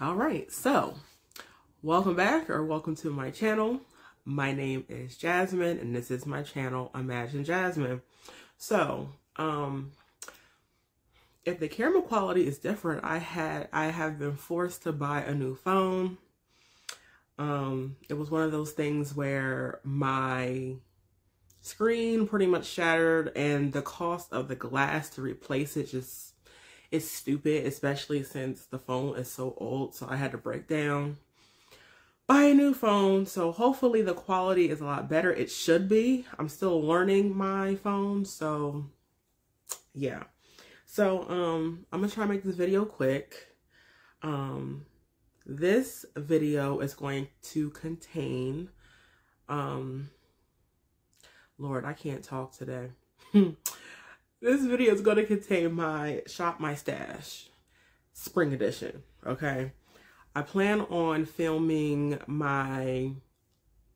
All right, so welcome back or welcome to my channel. My name is Jasmine and this is my channel, Imagine Jasmine. So, um, if the camera quality is different, I had I have been forced to buy a new phone. Um, it was one of those things where my screen pretty much shattered and the cost of the glass to replace it just is stupid, especially since the phone is so old. So I had to break down, buy a new phone. So hopefully the quality is a lot better. It should be. I'm still learning my phone. So yeah. So um, I'm going to try to make this video quick. Um, this video is going to contain, um, Lord, I can't talk today. This video is going to contain my Shop My Stash Spring Edition, okay? I plan on filming my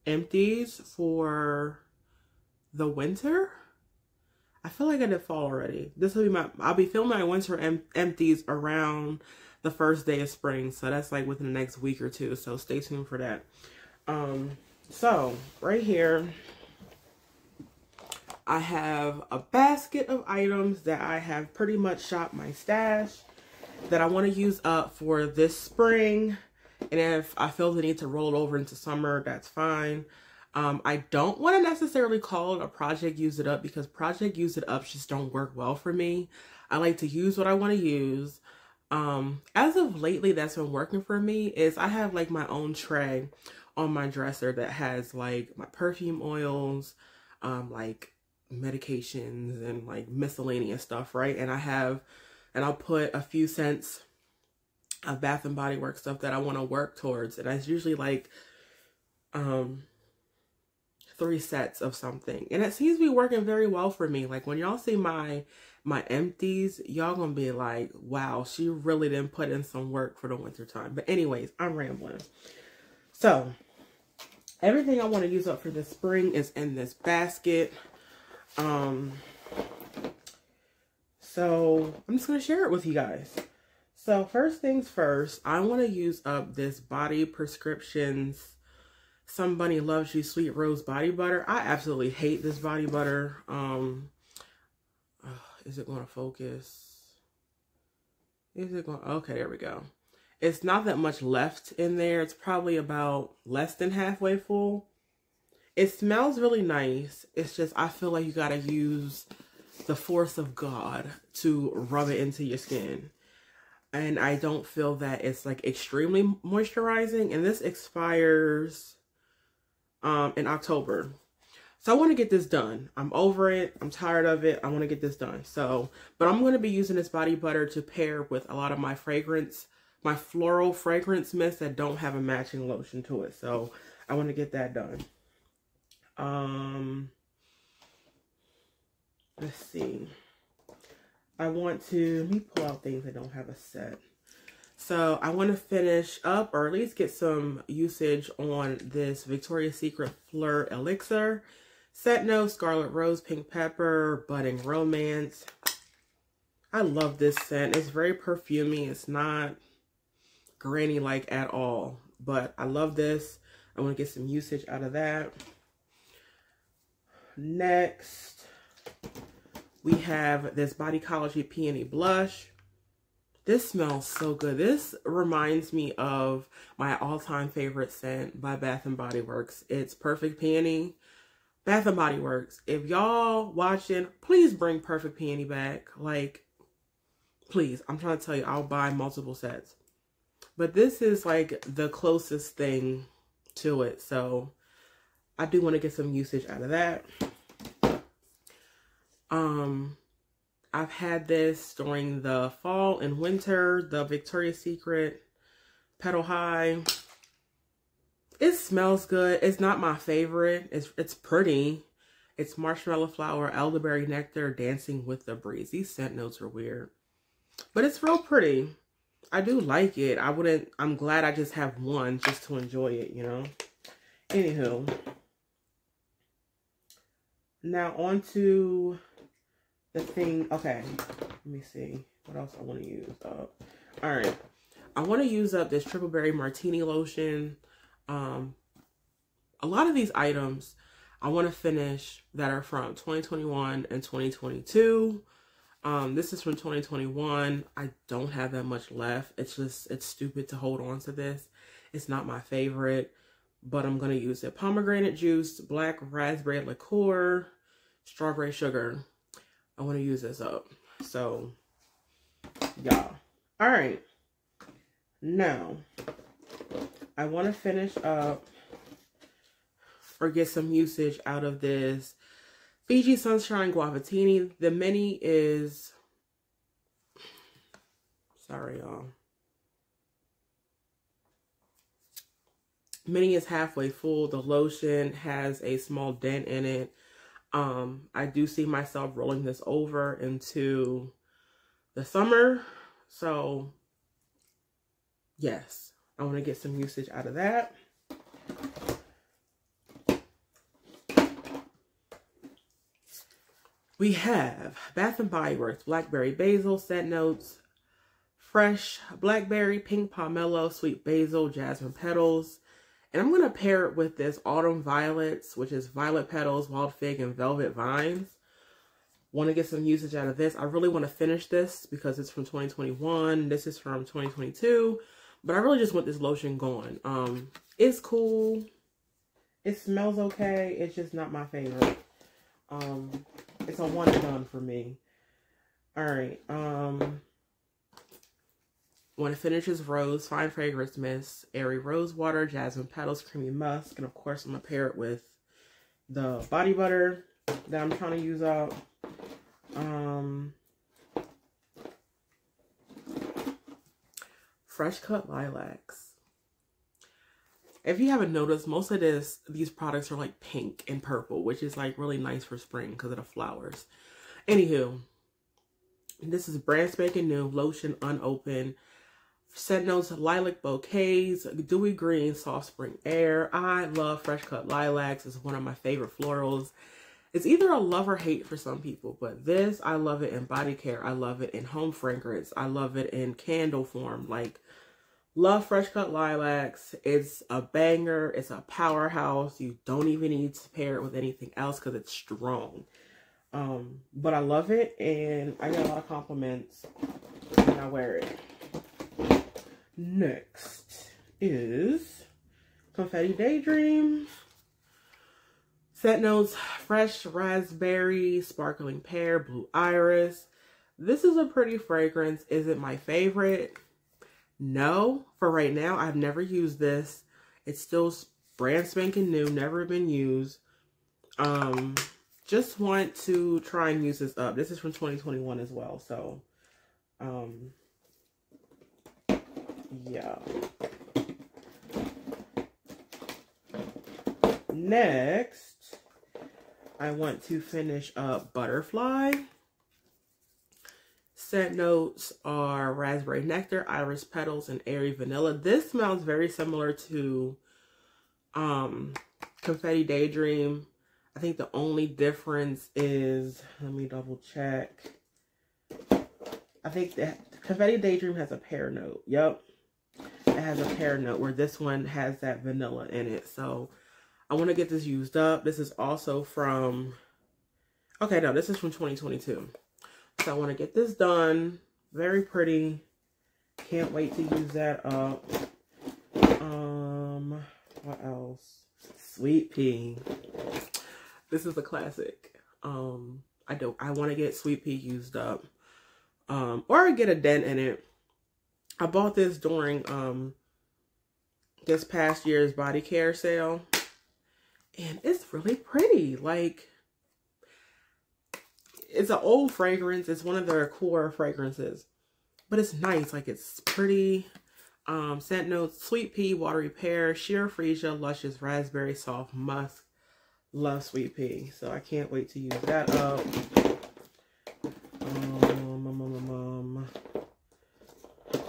empties for the winter. I feel like I did fall already. This will be my, I'll be filming my winter em empties around the first day of spring. So that's like within the next week or two. So stay tuned for that. Um, so right here, I have a basket of items that I have pretty much shopped my stash that I want to use up for this spring. And if I feel the need to roll it over into summer, that's fine. Um, I don't want to necessarily call it a project use it up because project use it up just don't work well for me. I like to use what I want to use. Um, as of lately, that's been working for me is I have like my own tray on my dresser that has like my perfume oils, um, like medications and like miscellaneous stuff, right? And I have, and I'll put a few cents of Bath and Body Works stuff that I want to work towards. And that's usually like, um, three sets of something. And it seems to be working very well for me. Like when y'all see my, my empties, y'all gonna be like, wow, she really didn't put in some work for the winter time. But anyways, I'm rambling. So everything I want to use up for the spring is in this basket. Um, so I'm just going to share it with you guys. So first things first, I want to use up this Body Prescriptions Somebody Loves You Sweet Rose Body Butter. I absolutely hate this body butter. Um, uh, is it going to focus? Is it going? Okay, there we go. It's not that much left in there. It's probably about less than halfway full. It smells really nice. It's just, I feel like you got to use the force of God to rub it into your skin. And I don't feel that it's like extremely moisturizing. And this expires um, in October. So I want to get this done. I'm over it. I'm tired of it. I want to get this done. So, but I'm going to be using this body butter to pair with a lot of my fragrance, my floral fragrance mist that don't have a matching lotion to it. So I want to get that done. Um, let's see. I want to, let me pull out things that don't have a set. So I want to finish up or at least get some usage on this Victoria's Secret Fleur Elixir. Set No, Scarlet Rose, Pink Pepper, Budding Romance. I love this scent. It's very perfumey. It's not granny-like at all. But I love this. I want to get some usage out of that. Next, we have this Bodycology Peony Blush. This smells so good. This reminds me of my all-time favorite scent by Bath & Body Works. It's Perfect Peony. Bath & Body Works. If y'all watching, please bring Perfect Peony back. Like, please. I'm trying to tell you, I'll buy multiple sets. But this is like the closest thing to it. So I do want to get some usage out of that. Um, I've had this during the fall and winter, the Victoria's Secret Petal High. It smells good. It's not my favorite. It's it's pretty. It's marshmallow flower, elderberry nectar, dancing with the breeze. These scent notes are weird. But it's real pretty. I do like it. I wouldn't, I'm glad I just have one just to enjoy it, you know. Anywho. Now on to the thing. Okay, let me see what else I want to use. Uh, all right. I want to use up this Triple Berry Martini Lotion. Um, a lot of these items I want to finish that are from 2021 and 2022. Um, this is from 2021. I don't have that much left. It's just, it's stupid to hold on to this. It's not my favorite, but I'm going to use it. Pomegranate juice, black raspberry liqueur, strawberry sugar. I want to use this up. So, y'all. All right. Now, I want to finish up or get some usage out of this Fiji Sunshine Guavatini. The mini is, sorry y'all. Mini is halfway full. The lotion has a small dent in it. Um, I do see myself rolling this over into the summer. So, yes, I want to get some usage out of that. We have Bath and Body Works Blackberry Basil Scent Notes, Fresh Blackberry, Pink Pomelo, Sweet Basil, Jasmine Petals. And I'm going to pair it with this Autumn Violets, which is Violet Petals, Wild Fig, and Velvet Vines. Want to get some usage out of this. I really want to finish this because it's from 2021. This is from 2022. But I really just want this lotion going. Um, It's cool. It smells okay. It's just not my favorite. Um, it's a one and done for me. All right. Um, when it finishes rose, fine fragrance mist, airy rose water, jasmine petals, creamy musk, and of course I'm gonna pair it with the body butter that I'm trying to use up. Um, fresh cut lilacs. If you haven't noticed, most of this these products are like pink and purple, which is like really nice for spring because of the flowers. Anywho, this is brand spanking new lotion unopened. Notes lilac bouquets, dewy green, soft spring air. I love fresh cut lilacs. It's one of my favorite florals. It's either a love or hate for some people, but this, I love it in body care. I love it in home fragrance. I love it in candle form. Like, Love Fresh Cut Lilacs. It's a banger. It's a powerhouse. You don't even need to pair it with anything else because it's strong. Um, but I love it and I get a lot of compliments when I wear it. Next is Confetti Daydream. Set notes, fresh raspberry, sparkling pear, blue iris. This is a pretty fragrance. Is it my favorite? No, for right now, I've never used this. It's still brand spanking new, never been used. Um, just want to try and use this up. This is from 2021 as well, so, um, yeah. Next, I want to finish up Butterfly. Scent notes are raspberry nectar, iris petals, and airy vanilla. This smells very similar to um, Confetti Daydream. I think the only difference is, let me double check. I think that Confetti Daydream has a pear note. Yep. It has a pear note where this one has that vanilla in it. So I want to get this used up. This is also from, okay, no, this is from 2022. So I want to get this done. Very pretty. Can't wait to use that up. Um, what else? Sweet pea. This is a classic. Um, I don't. I want to get sweet pea used up. Um, or get a dent in it. I bought this during um this past year's body care sale, and it's really pretty. Like it's an old fragrance. It's one of their core fragrances. But it's nice. Like it's pretty. Um, scent notes, sweet pea, watery pear, sheer freesia, luscious raspberry, soft musk. Love sweet pea. So I can't wait to use that up.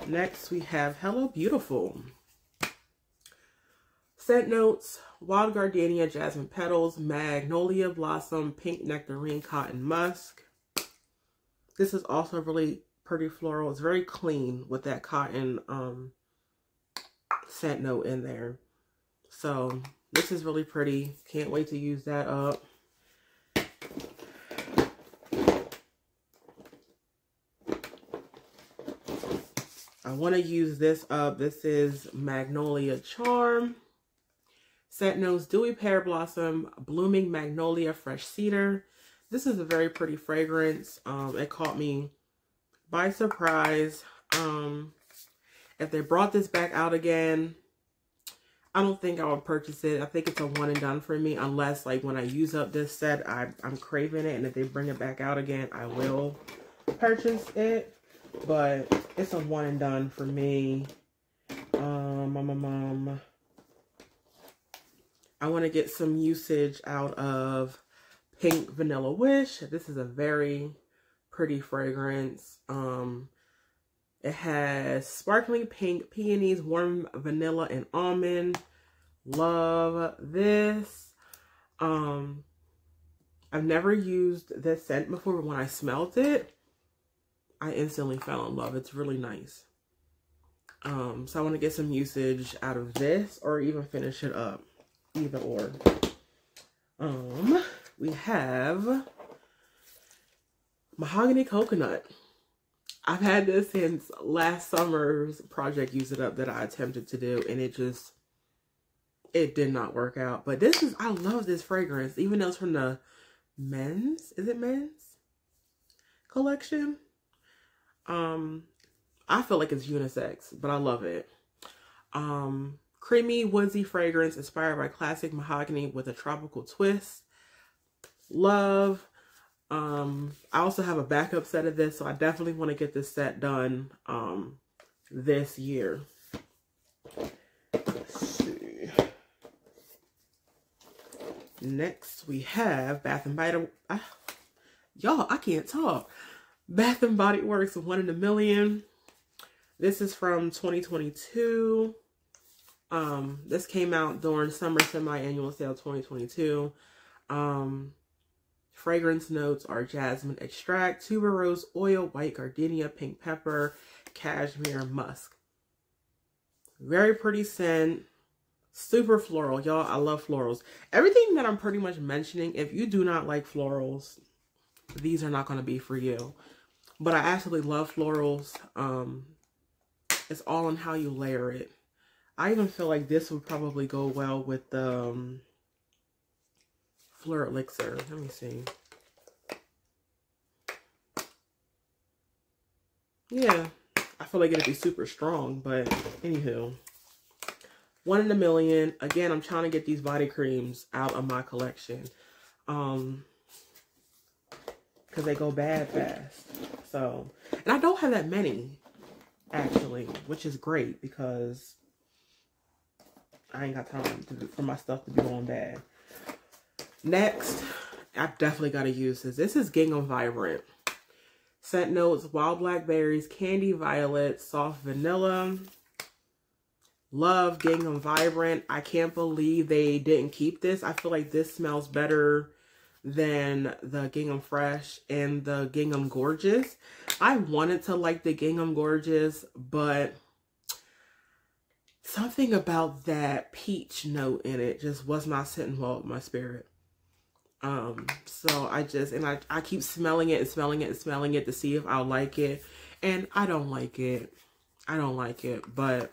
Next we have Hello Beautiful. Scent notes, wild gardenia, jasmine petals, magnolia blossom, pink nectarine, cotton musk. This is also really pretty floral. It's very clean with that cotton um, scent note in there. So this is really pretty. Can't wait to use that up. I want to use this up. This is Magnolia Charm. Scent Notes Dewy Pear Blossom Blooming Magnolia Fresh Cedar. This is a very pretty fragrance. Um, it caught me by surprise. Um, if they brought this back out again, I don't think I would purchase it. I think it's a one and done for me unless like when I use up this set, I, I'm craving it. And if they bring it back out again, I will purchase it. But it's a one and done for me. Um, um, um I want to get some usage out of Pink Vanilla Wish. This is a very pretty fragrance. Um, it has sparkling pink, peonies, warm vanilla, and almond. Love this. Um, I've never used this scent before, but when I smelled it, I instantly fell in love. It's really nice. Um, so I want to get some usage out of this or even finish it up. Either or. Um, we have Mahogany Coconut. I've had this since last summer's project Use It Up that I attempted to do and it just, it did not work out. But this is, I love this fragrance, even though it's from the men's, is it men's collection? Um, I feel like it's unisex, but I love it. Um, creamy, woodsy fragrance inspired by classic mahogany with a tropical twist. Love. Um, I also have a backup set of this, so I definitely want to get this set done um, this year. Next, we have Bath and Body. Ah, y'all, I can't talk. Bath and Body Works One in a Million. This is from 2022. Um, this came out during summer semi-annual sale 2022. Um, fragrance notes are jasmine extract, tuberose oil, white gardenia, pink pepper, cashmere, musk. Very pretty scent. Super floral. Y'all, I love florals. Everything that I'm pretty much mentioning, if you do not like florals, these are not going to be for you. But I absolutely love florals. Um, it's all on how you layer it. I even feel like this would probably go well with the um, Fleur Elixir. Let me see. Yeah, I feel like it'd be super strong, but anywho. One in a million. Again, I'm trying to get these body creams out of my collection. Um, because they go bad fast. So, and I don't have that many, actually, which is great because I ain't got time for my stuff to be going bad. Next, I definitely got to use this. This is Gingham Vibrant. Scent notes, wild blackberries, candy violet, soft vanilla. Love Gingham Vibrant. I can't believe they didn't keep this. I feel like this smells better than the Gingham Fresh and the Gingham Gorgeous. I wanted to like the Gingham Gorgeous, but something about that peach note in it just was not sitting well with my spirit. Um, so I just, and I, I keep smelling it and smelling it and smelling it to see if I'll like it. And I don't like it. I don't like it, but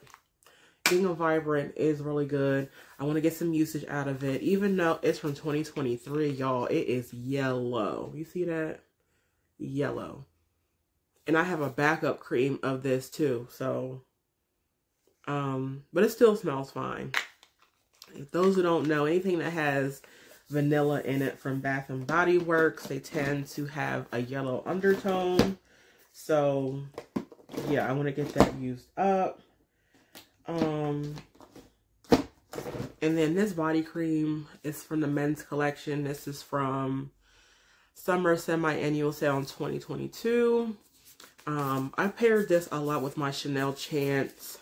Gingham Vibrant is really good. I want to get some usage out of it. Even though it's from 2023, y'all, it is yellow. You see that? Yellow. And I have a backup cream of this too. So, um, but it still smells fine. If those who don't know, anything that has vanilla in it from Bath and Body Works, they tend to have a yellow undertone. So, yeah, I want to get that used up. Um, and then this body cream is from the men's collection. This is from summer semi-annual sale in 2022. Um, I paired this a lot with my Chanel Chance,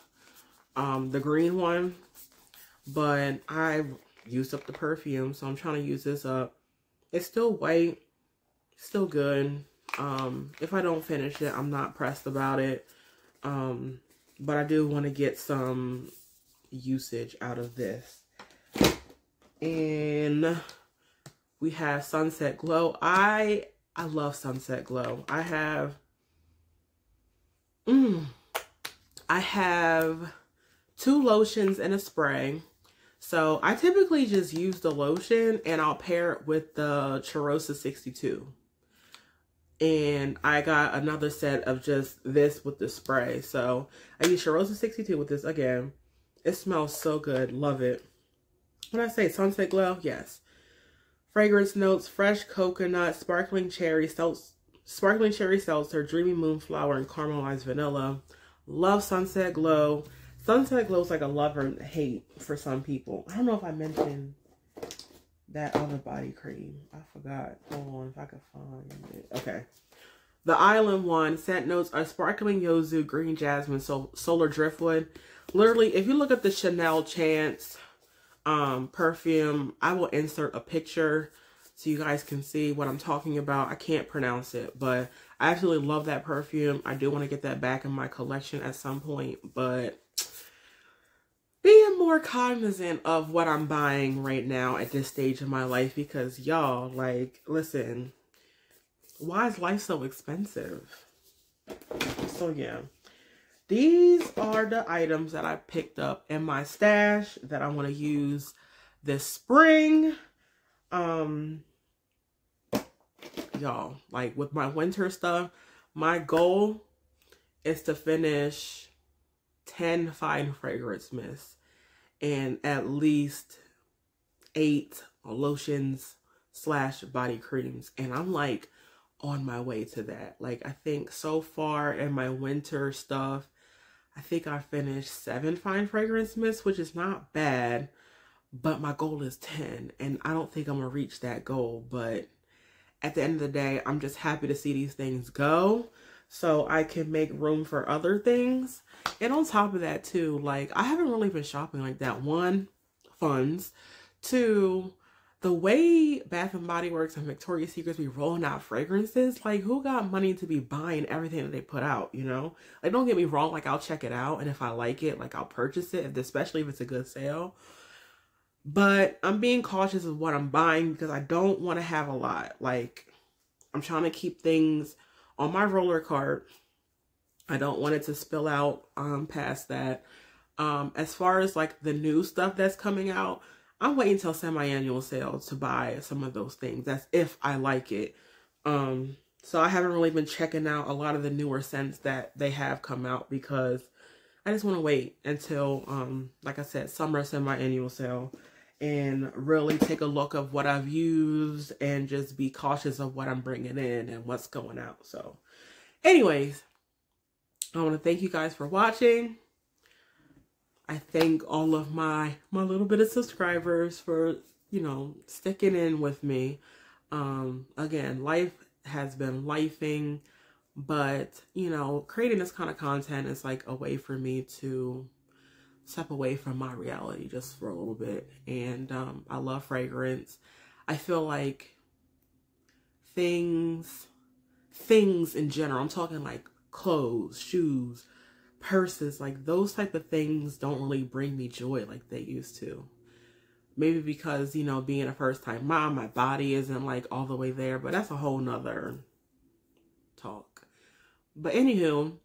um, the green one. But I used up the perfume, so I'm trying to use this up. It's still white, still good. Um, if I don't finish it, I'm not pressed about it. Um, but I do want to get some usage out of this. And we have Sunset Glow. I I love Sunset Glow. I have mm, I have two lotions and a spray. So I typically just use the lotion and I'll pair it with the Cheirosa 62. And I got another set of just this with the spray. So I use Cheirosa 62 with this again. It smells so good. Love it. What I say? Sunset Glow? Yes. Fragrance notes, fresh coconut, sparkling cherry, sparkling cherry seltzer, dreamy moonflower, and caramelized vanilla. Love Sunset Glow. Sunset Glow is like a love and hate for some people. I don't know if I mentioned that other body cream. I forgot. Hold on if I can find it. Okay. The Island one, scent notes are sparkling yuzu, green jasmine, so solar driftwood. Literally, if you look at the Chanel Chance um, perfume, I will insert a picture so you guys can see what I'm talking about. I can't pronounce it, but I absolutely love that perfume. I do want to get that back in my collection at some point, but being more cognizant of what I'm buying right now at this stage of my life because y'all, like, listen, why is life so expensive? So yeah, these are the items that I picked up in my stash that I want to use this spring. Um, y'all, like with my winter stuff, my goal is to finish 10 fine fragrance mists and at least eight lotions slash body creams. And I'm like on my way to that. Like I think so far in my winter stuff, I think I finished seven fine fragrance mists, which is not bad. But my goal is 10. And I don't think I'm to reach that goal. But at the end of the day, I'm just happy to see these things go so I can make room for other things. And on top of that too, like I haven't really been shopping like that. One, funds. Two, the way Bath and Body Works and Victoria's Secrets be rolling out fragrances, like who got money to be buying everything that they put out, you know? Like don't get me wrong, like I'll check it out and if I like it, like I'll purchase it, especially if it's a good sale. But I'm being cautious of what I'm buying because I don't want to have a lot. Like I'm trying to keep things on my roller cart. I don't want it to spill out um past that. Um as far as like the new stuff that's coming out, I'm waiting until semi-annual sale to buy some of those things. That's if I like it. Um, so I haven't really been checking out a lot of the newer scents that they have come out because I just want to wait until, um, like I said, summer semi-annual sale and really take a look of what I've used and just be cautious of what I'm bringing in and what's going out. So anyways, I want to thank you guys for watching. I thank all of my my little bit of subscribers for, you know, sticking in with me. Um again, life has been lifing, but you know, creating this kind of content is like a way for me to step away from my reality just for a little bit. And um I love fragrance. I feel like things things in general, I'm talking like clothes, shoes, purses, like those type of things don't really bring me joy like they used to. Maybe because, you know, being a first time mom, my body isn't like all the way there, but that's a whole nother talk. But anywho,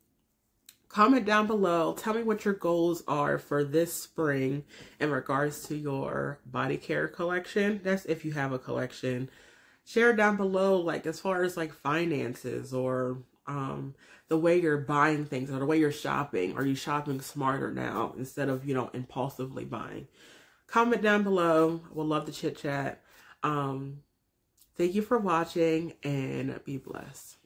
comment down below. Tell me what your goals are for this spring in regards to your body care collection. That's if you have a collection. Share down below, like as far as like finances or um, the way you're buying things or the way you're shopping. Are you shopping smarter now instead of, you know, impulsively buying? Comment down below. We'll love to chit chat. Um, thank you for watching and be blessed.